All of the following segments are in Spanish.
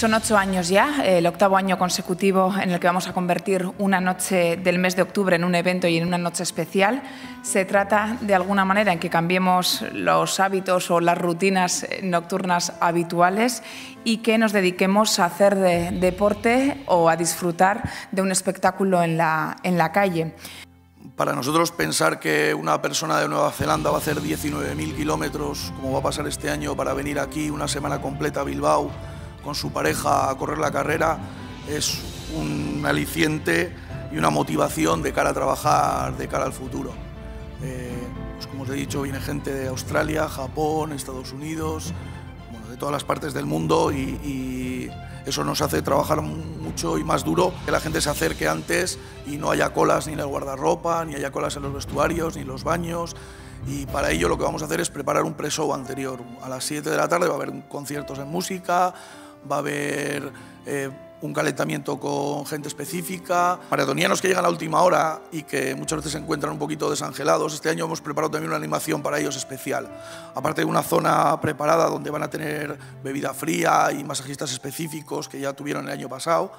Son ocho años ya, el octavo año consecutivo en el que vamos a convertir una noche del mes de octubre en un evento y en una noche especial. Se trata de alguna manera en que cambiemos los hábitos o las rutinas nocturnas habituales y que nos dediquemos a hacer deporte o a disfrutar de un espectáculo en la, en la calle. Para nosotros pensar que una persona de Nueva Zelanda va a hacer 19.000 kilómetros, como va a pasar este año, para venir aquí una semana completa a Bilbao con su pareja a correr la carrera, es un aliciente y una motivación de cara a trabajar, de cara al futuro. Eh, pues como os he dicho, viene gente de Australia, Japón, Estados Unidos, de todas las partes del mundo y eso nos hace trabajar mucho y más duro, que la gente se acerque antes y no haya colas ni en el guardarropa, ni haya colas en los vestuarios, ni en los baños. Y para ello lo que vamos a hacer es preparar un pre-show anterior. A las 7 de la tarde va a haber conciertos en música, va a haber... Eh, un calentamiento con gente específica, maratonianos que llegan a la última hora y que muchas veces se encuentran un poquito desangelados. Este año hemos preparado también una animación para ellos especial. Aparte de una zona preparada donde van a tener bebida fría y masajistas específicos que ya tuvieron el año pasado,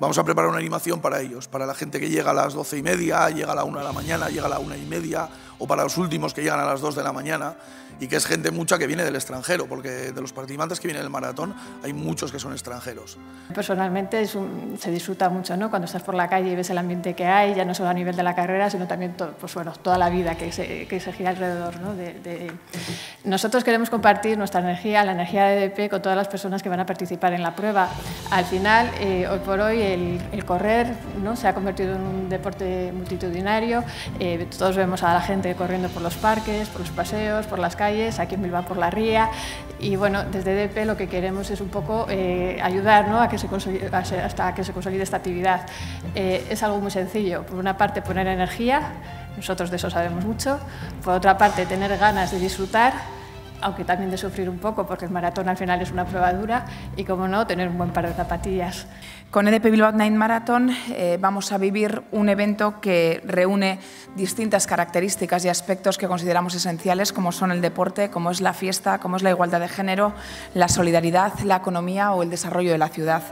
vamos a preparar una animación para ellos, para la gente que llega a las doce y media, llega a la una de la mañana, llega a la una y media, o para los últimos que llegan a las dos de la mañana y que es gente mucha que viene del extranjero, porque de los participantes que vienen del maratón hay muchos que son extranjeros. Personalmente se disfruta mucho ¿no? cuando estás por la calle y ves el ambiente que hay, ya no solo a nivel de la carrera, sino también pues, bueno, toda la vida que se, que se gira alrededor. ¿no? De, Nosotros queremos compartir nuestra energía, la energía de EDP, con todas las personas que van a participar en la prueba. Al final, eh, hoy por hoy, el, correr ¿no? se ha convertido en un deporte multitudinario. Eh, todos vemos a la gente corriendo por los parques, por los paseos, por las calles aquí en Bilbao por la Ría. Y bueno, desde DP lo que queremos es un poco eh, ayudar ¿no? a que se hasta que se consolide esta actividad. Eh, es algo muy sencillo. Por una parte, poner energía, nosotros de eso sabemos mucho. Por otra parte, tener ganas de disfrutar aunque también de sufrir un poco, porque el maratón al final es una prueba dura, y como no, tener un buen par de zapatillas. Con EDP Bilbao Night Marathon eh, vamos a vivir un evento que reúne distintas características y aspectos que consideramos esenciales, como son el deporte, como es la fiesta, como es la igualdad de género, la solidaridad, la economía o el desarrollo de la ciudad.